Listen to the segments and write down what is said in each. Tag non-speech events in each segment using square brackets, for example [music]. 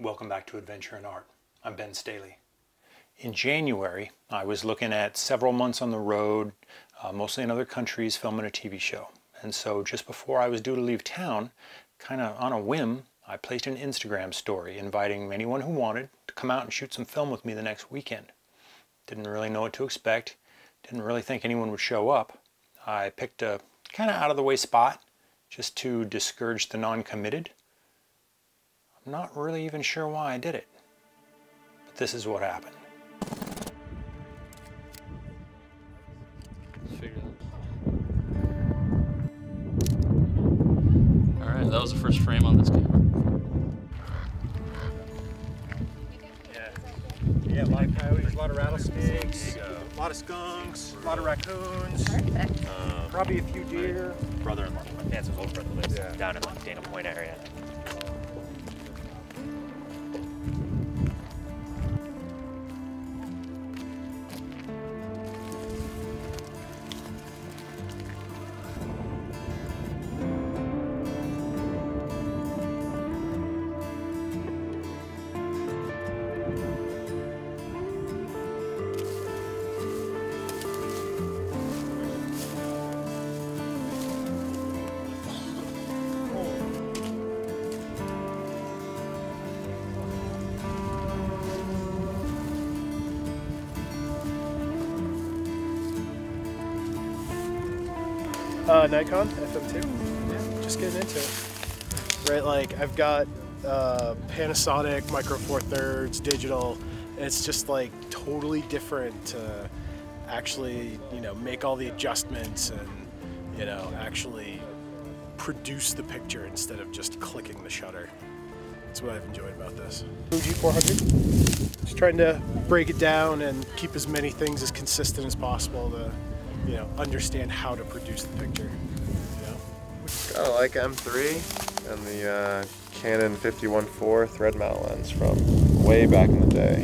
Welcome back to Adventure & Art. I'm Ben Staley. In January, I was looking at several months on the road, uh, mostly in other countries, filming a TV show. And so just before I was due to leave town, kind of on a whim, I placed an Instagram story inviting anyone who wanted to come out and shoot some film with me the next weekend. Didn't really know what to expect, didn't really think anyone would show up. I picked a kind of out of the way spot just to discourage the non-committed. I'm not really even sure why I did it, but this is what happened. Raccoons. Perfect. Probably a few deer. brother-in-law, my Nance's old brother lives Yeah. down in like Dana Point area. Uh, Nikon FM2. Yeah, just getting into it. Right, like I've got uh, Panasonic Micro Four Thirds digital. It's just like totally different to actually, you know, make all the adjustments and you know actually produce the picture instead of just clicking the shutter. That's what I've enjoyed about this. Fuji 400. Just trying to break it down and keep as many things as consistent as possible to, you know, understand how to produce the picture. You know? Kind of like M3 and the uh, Canon 51.4 thread mount lens from way back in the day.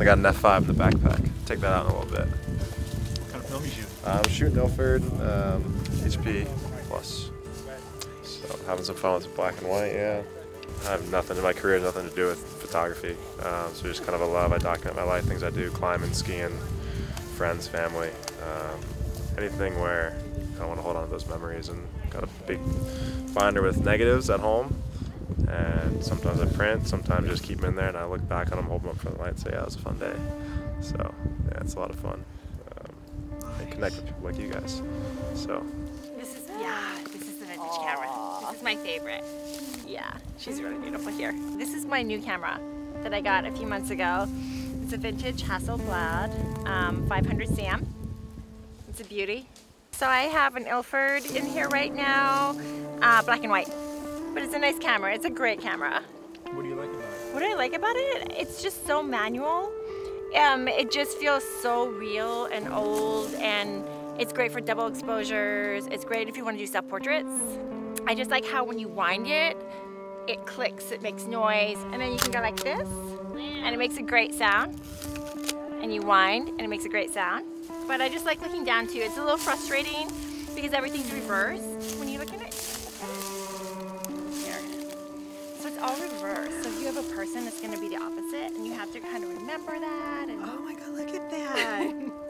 I got an F5 in the backpack. Take that out in a little bit. What kind of film you shoot? I'm shooting Ilford um, HP Plus. So having some fun with black and white, yeah. I have nothing in my career, has nothing to do with photography. Um, so just kind of a love. I document my life, things I do, climbing, skiing, friends, family. Um, anything where I want to hold on to those memories and got a big binder with negatives at home. And sometimes I print, sometimes just keep them in there and I look back on them, hold them up for the light and say, yeah, it was a fun day. So yeah, it's a lot of fun. Um, and connect with people like you guys. So This is yeah. This is the vintage camera. This is my favorite. Yeah, she's really beautiful here. This is my new camera that I got a few months ago. It's a vintage Hasselblad um, 500 C/M. It's a beauty. So I have an Ilford in here right now, uh, black and white. But it's a nice camera. It's a great camera. What do you like about it? What do I like about it? It's just so manual. Um, it just feels so real and old and it's great for double exposures. It's great if you want to do self-portraits. I just like how when you wind it, it clicks, it makes noise, and then you can go like this, and it makes a great sound. And you wind, and it makes a great sound. But I just like looking down too. It's a little frustrating because everything's reversed when you look at it. Here. So it's all reversed. So if you have a person that's going to be the opposite, and you have to kind of remember that. And Oh my god, look at that [laughs]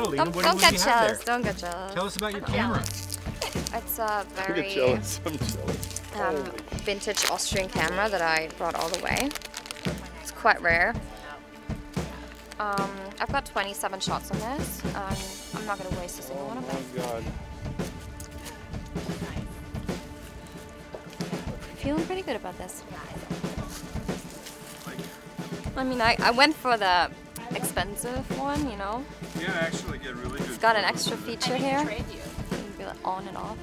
What do you Photo. got, Alina? Don't, What- don't what get do you have jealous. there? Don't get jealous. Tell us about your camera. It's a [laughs] very get jealous. I'm jealous. um, vintage Austrian camera that I brought all the way. It's quite rare. Um, I've got 27 shots on this. Um, I'm not gonna waste a single one of them. Oh my God. Feeling pretty good about this. I mean, I, I went for the expensive one, you know. Yeah, actually get really good. It's got an extra of it. feature here. You can be like on and off.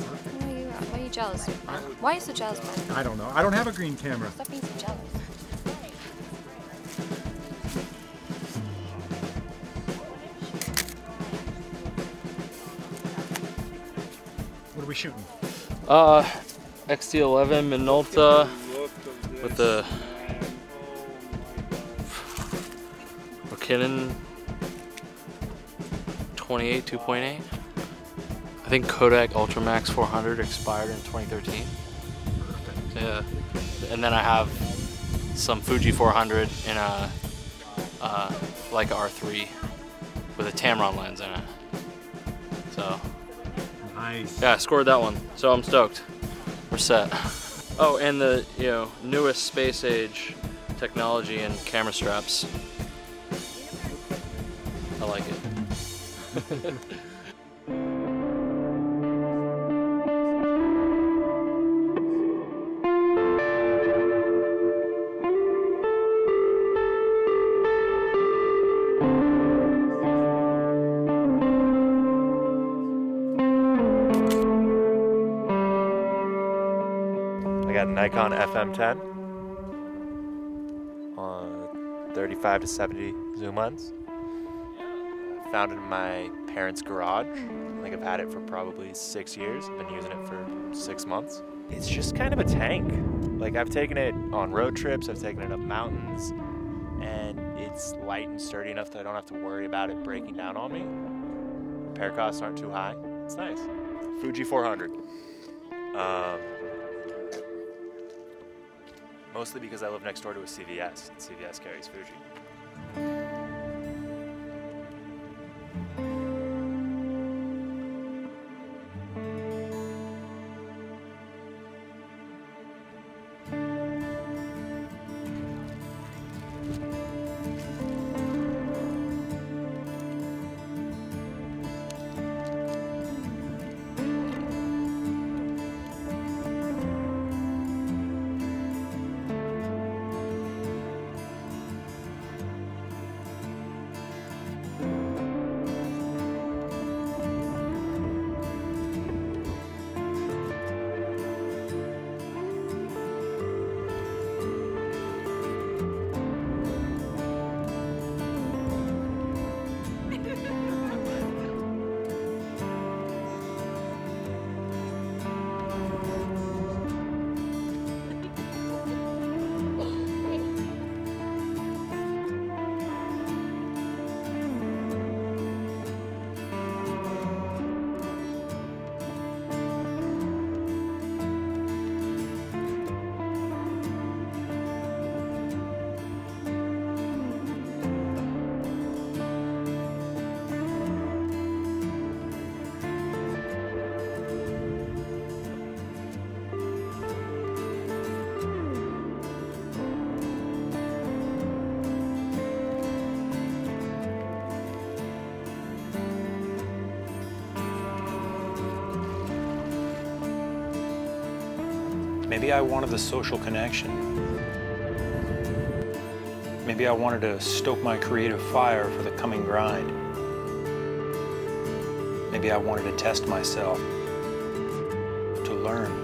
Why are you, why are you jealous? Why are you so jealous, man? I don't know. I don't have a green camera. Stop being so jealous. What are we shooting? Uh, XD11 Minolta with the Makinon 28 2.8. I think Kodak Ultramax 400 expired in 2013. Yeah, and then I have some Fuji 400 in a uh, Leica R3 with a Tamron lens in it. So Nice. yeah, I scored that one, so I'm stoked. We're set. Oh, and the you know newest space age technology and camera straps. I like it. I got a Nikon FM10 on 35 to 70 zoom lens. Found it in my parents' garage. I think I've had it for probably six years. I've been using it for six months. It's just kind of a tank. Like I've taken it on road trips, I've taken it up mountains, and it's light and sturdy enough that I don't have to worry about it breaking down on me. Repair costs aren't too high. It's nice. Fuji 400. Um, mostly because I live next door to a CVS, and CVS carries Fuji. Maybe I wanted the social connection. Maybe I wanted to stoke my creative fire for the coming grind. Maybe I wanted to test myself, to learn,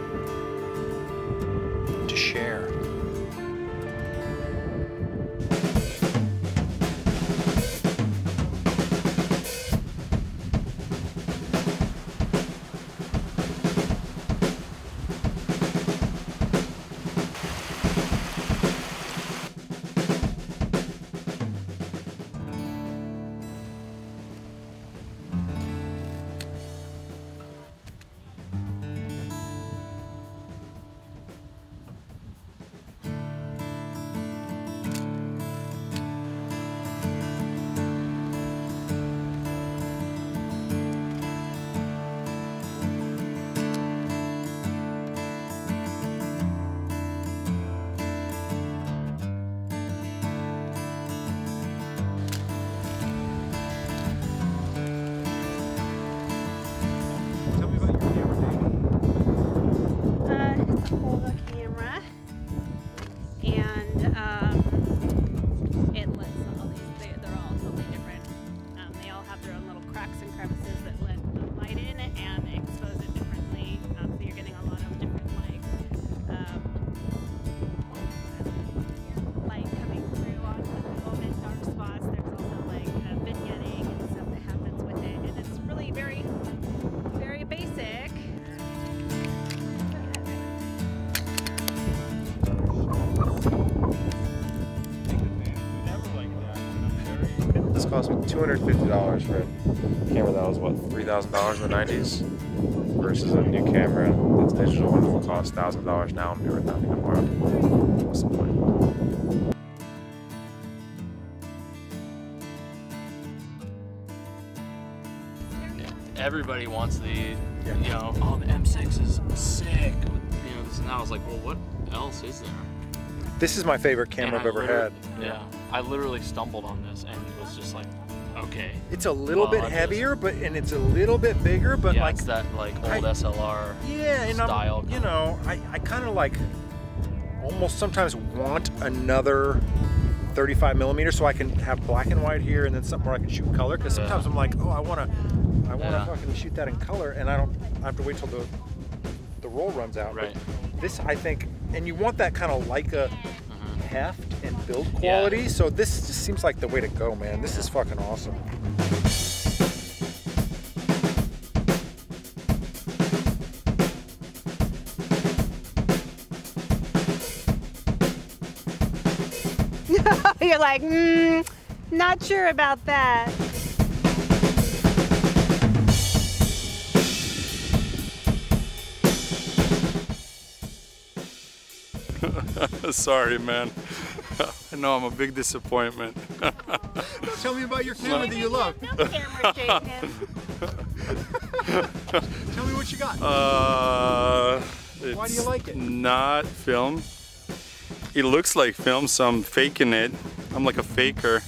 cost me $250 for a camera that was what $3,000 in the 90s versus a new camera that's digital and will cost $1,000 now and be worth nothing tomorrow. What's the point? Everybody wants the, you know, oh the M6 is sick. You know, this and that. I was like, well, what else is there? This is my favorite camera And I've ever had. Yeah, I literally stumbled on this and was just like, okay. It's a little Well, bit heavier, but and it's a little bit bigger, but yeah, like that like old I- SLR yeah, and style. I'm, you know, I, I kind of like almost sometimes want another 35 millimeter so I can have black and white here and then something where I can shoot color because Yeah. sometimes I'm like, oh, I want to, I want to Yeah. fucking shoot that in color and I don't, I have to wait till the the roll runs out. But Right. this, I think, and you want that kind of Leica. Heft and build Yeah. quality. So this just seems like the way to go, man. This is fucking awesome. [laughs] You're like, mm, not sure about that. [laughs] Sorry, man. [laughs] I know I'm a big disappointment. [laughs] Tell me about your camera that you love. camera, Jaden. Tell me what you got. Uh, Why do you like it? Not film. It looks like film, so I'm faking it. I'm like a faker.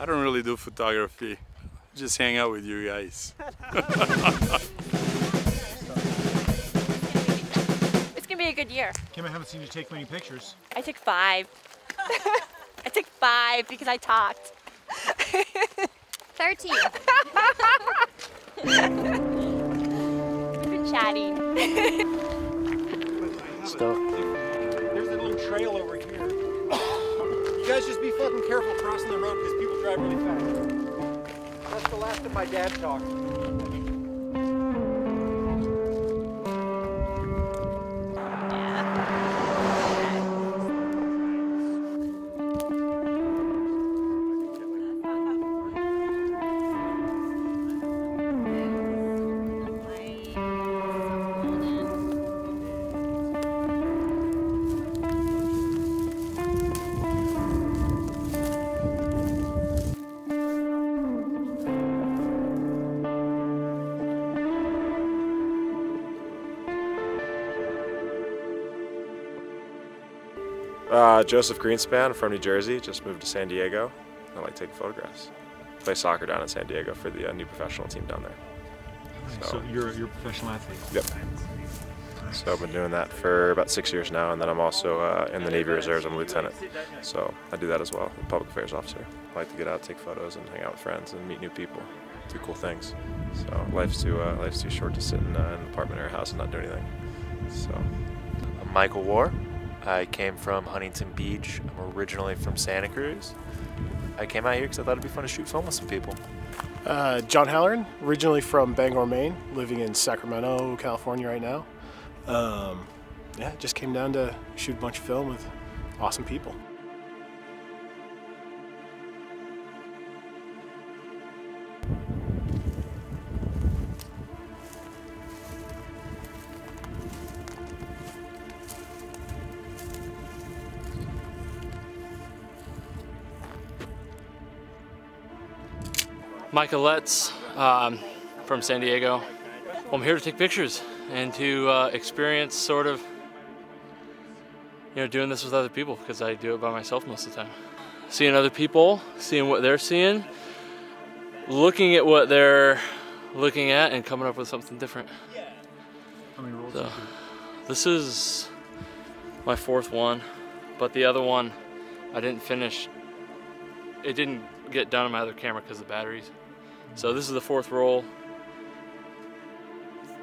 I don't really do photography. Just hang out with you guys. Be a good year. Kim, I haven't seen you take many pictures. I took five. [laughs] I took five because I talked. 13. [laughs] We've been chatting. Still. There's a little trail over here. You guys just be fucking careful crossing the road because people drive really fast. That's the last of my dad talk. Uh, Joseph Greenspan from New Jersey, just moved to San Diego. I like taking photographs. Play soccer down in San Diego for the uh, new professional team down there. So you're you're a professional athlete. Yep. So I've been doing that for about six years now, and then I'm also uh, in the Navy Reserves. I'm a lieutenant, so I do that as well. I'm a public affairs officer. I like to get out, take photos, and hang out with friends and meet new people, do cool things. So life's too uh, life's too short to sit in, uh, in an apartment or a house and not do anything. So I'm Michael Wahrer. I came from Huntington Beach. I'm originally from Santa Cruz. I came out here because I thought it'd be fun to shoot film with some people. Uh, John Halloran, originally from Bangor, Maine, living in Sacramento, California right now. Um, yeah, just came down to shoot a bunch of film with awesome people. Micah Letts um, from San Diego. I'm here to take pictures and to uh, experience sort of, you know, doing this with other people because I do it by myself most of the time. Seeing other people, seeing what they're seeing, looking at what they're looking at and coming up with something different. How many rolls? So, this is my fourth one, but the other one I didn't finish. It didn't get done on my other camera because of the batteries. So this is the fourth roll.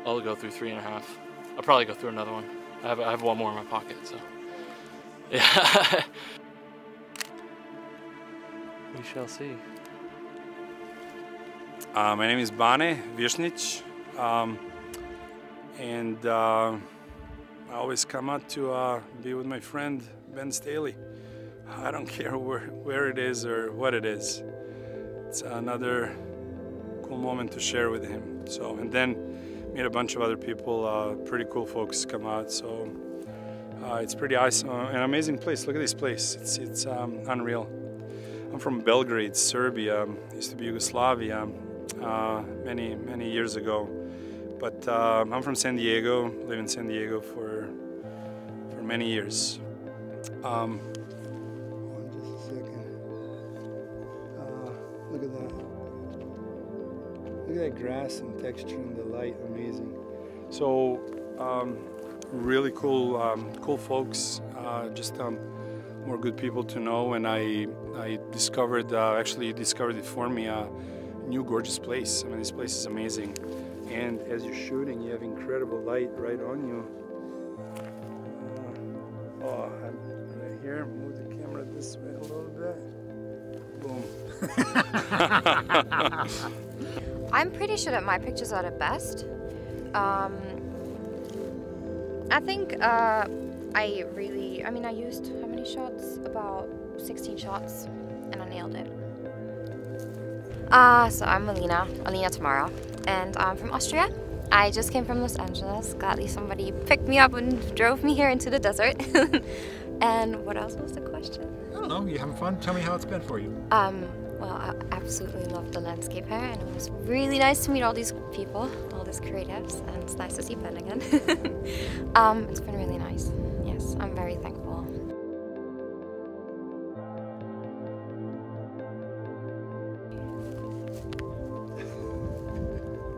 I'll go through three and a half. I'll probably go through another one. I have, I have one more in my pocket, so. [laughs] Yeah. we shall see. Uh, my name is Bane Visnjic, um, and uh, I always come out to uh, be with my friend Ben Staley. I don't [laughs] care where, where it is or what it is. it's another moment to share with him. So, and then meet a bunch of other people, uh, pretty cool folks come out. So uh, it's pretty awesome, an amazing place. Look at this place, it's, it's um, unreal. I'm from Belgrade, Serbia, used to be Yugoslavia uh, many, many years ago. But uh, I'm from San Diego, live in San Diego for, for many years. Um, Look at that grass and texture and the light, amazing. So, um, really cool, um, cool folks. Uh, just um, more good people to know. And I, I discovered, uh, actually discovered it for me, a new gorgeous place. I mean, this place is amazing. And as you're shooting, you have incredible light right on you. Uh, oh, I'm right here. Move the camera this way a little bit. Boom. [laughs] I'm pretty sure that my pictures are the best. Um, I think uh, I really, I mean, I used how many shots? About 16 shots, and I nailed it. Uh, so I'm Alina, Alina Tamara, and I'm from Austria. I just came from Los Angeles. Gladly somebody picked me up and drove me here into the desert. [laughs] and what else was the question? I don't know. You having fun? Tell me how it's been for you. Um, well, I absolutely love the landscape here, and it was really nice to meet all these people, all these creatives, and it's nice to see Ben again. [laughs] um, it's been really nice. Yes, I'm very thankful.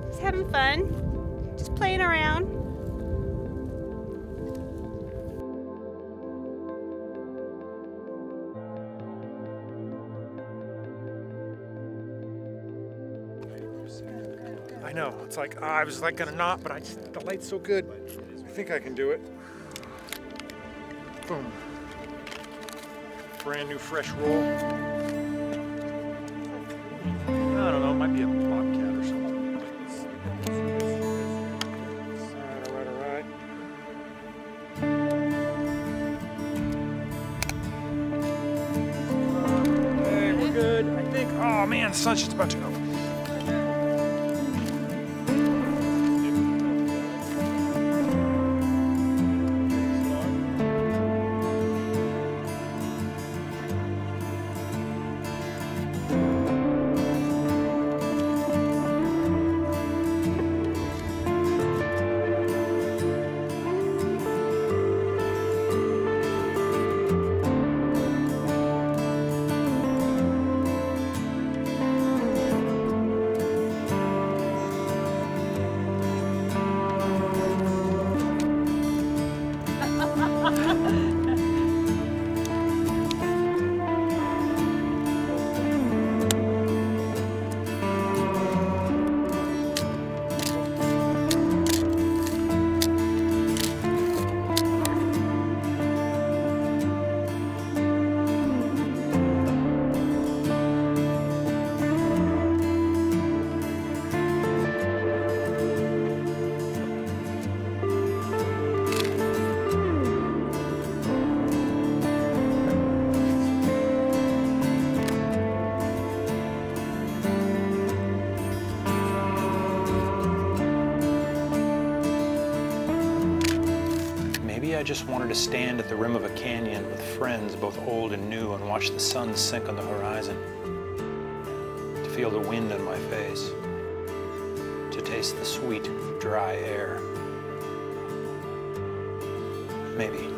Just having fun. Just playing around. Know. It's like ah, I was like gonna not, but I just the light's so good. I think I can do it. Boom. Brand new fresh roll. I don't know. It might be a bobcat or something. All right, all right. Hey, we're good. I think. Oh man, sun's just about to go. Just wanted to stand at the rim of a canyon with friends, both old and new, and watch the sun sink on the horizon. To feel the wind on my face. To taste the sweet, dry air. Maybe.